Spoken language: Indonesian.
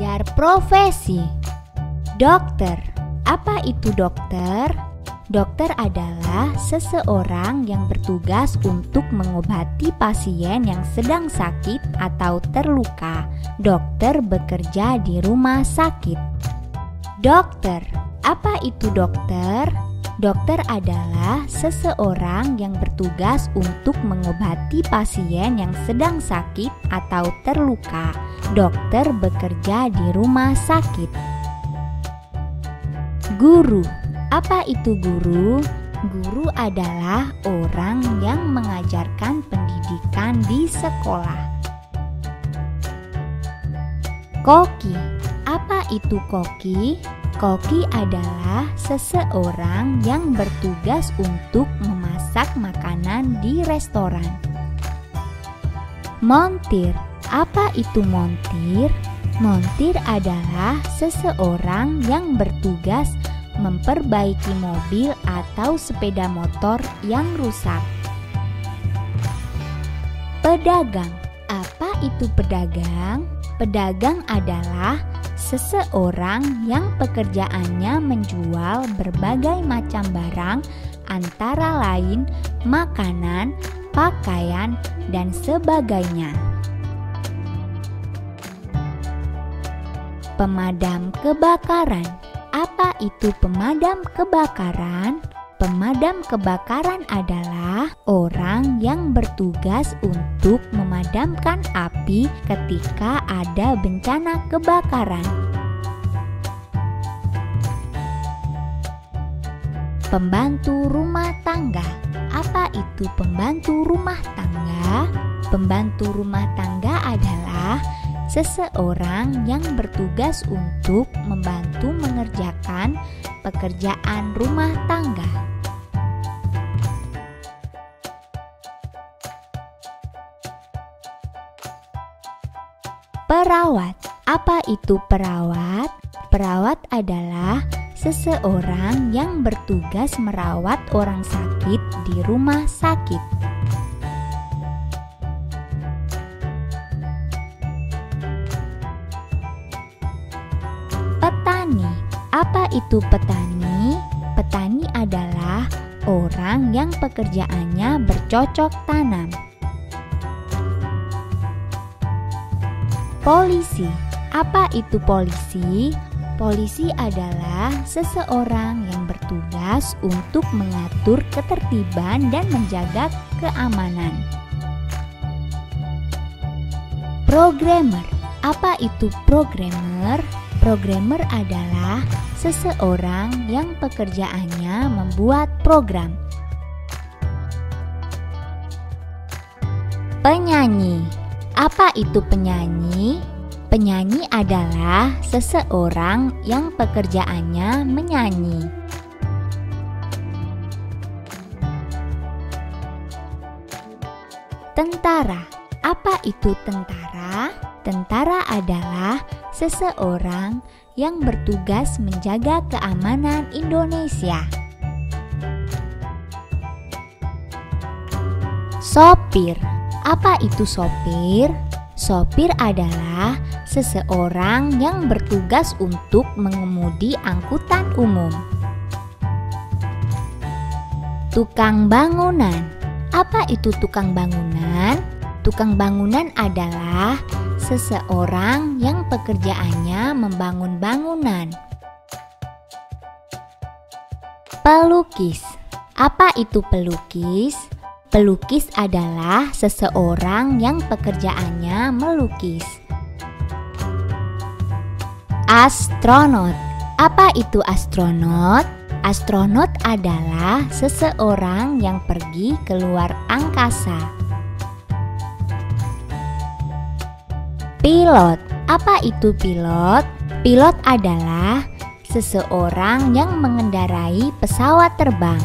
Mengajar profesi Dokter Apa itu dokter? Dokter adalah seseorang yang bertugas untuk mengobati pasien yang sedang sakit atau terluka. Dokter bekerja di rumah sakit. Dokter, apa itu dokter? Dokter adalah seseorang yang bertugas untuk mengobati pasien yang sedang sakit atau terluka. Dokter bekerja di rumah sakit. Guru apa itu guru? Guru adalah orang yang mengajarkan pendidikan di sekolah. Koki, apa itu koki? Koki adalah seseorang yang bertugas untuk memasak makanan di restoran. Montir, apa itu montir? Montir adalah seseorang yang bertugas memperbaiki mobil atau sepeda motor yang rusak. Pedagang, apa itu pedagang? Pedagang adalah seseorang yang pekerjaannya menjual berbagai macam barang, antara lain makanan, pakaian, dan sebagainya. Pemadam kebakaran apa itu pemadam kebakaran? Pemadam kebakaran adalah orang yang bertugas untuk memadamkan api ketika ada bencana kebakaran. Pembantu rumah tangga. Apa itu pembantu rumah tangga? Pembantu rumah tangga adalah seseorang yang bertugas untuk membantu mengerjakan pekerjaan rumah tangga. Perawat, apa itu perawat? Perawat adalah seseorang yang bertugas merawat orang sakit di rumah sakit. Petani, apa itu petani? Petani adalah orang yang pekerjaannya bercocok tanam. Polisi, apa itu polisi? Polisi adalah seseorang yang bertugas untuk mengatur ketertiban dan menjaga keamanan. Programmer, apa itu programmer? Programmer adalah seseorang yang pekerjaannya membuat program. Penyanyi, apa itu penyanyi? Penyanyi adalah seseorang yang pekerjaannya menyanyi. Tentara, apa itu tentara? Tentara adalah seseorang yang bertugas menjaga keamanan Indonesia. Sopir, apa itu sopir? Sopir adalah seseorang yang bertugas untuk mengemudi angkutan umum. Tukang bangunan, apa itu tukang bangunan? Tukang bangunan adalah seseorang yang pekerjaannya membangun bangunan. Pelukis, apa itu pelukis? Pelukis adalah seseorang yang pekerjaannya melukis. Astronot, apa itu astronot? Astronot adalah seseorang yang pergi keluar angkasa. Pilot, apa itu pilot? Pilot adalah seseorang yang mengendarai pesawat terbang.